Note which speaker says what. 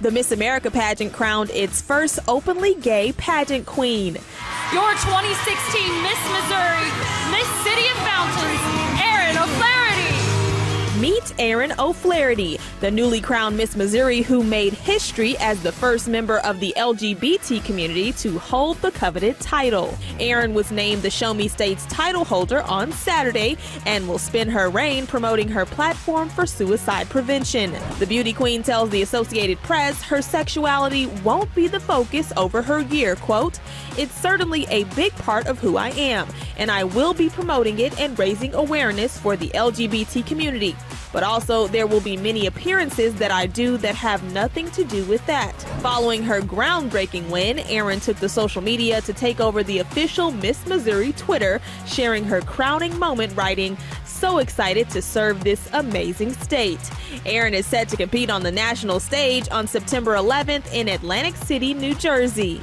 Speaker 1: The Miss America pageant crowned its first openly gay pageant queen.
Speaker 2: Your 2016 Miss Missouri, Miss
Speaker 1: Erin O'Flaherty, the newly crowned Miss Missouri who made history as the first member of the LGBT community to hold the coveted title. Erin was named the Show Me State's title holder on Saturday and will spend her reign promoting her platform for suicide prevention. The beauty queen tells the Associated Press her sexuality won't be the focus over her year, quote, "It's certainly a big part of who I am, and I will be promoting it and raising awareness for the LGBT community." But also, there will be many appearances that I do that have nothing to do with that. Following her groundbreaking win, Erin took to social media to take over the official Miss Missouri Twitter, sharing her crowning moment, writing, So excited to serve this amazing state. Erin is set to compete on the national stage on September 11th in Atlantic City, New Jersey.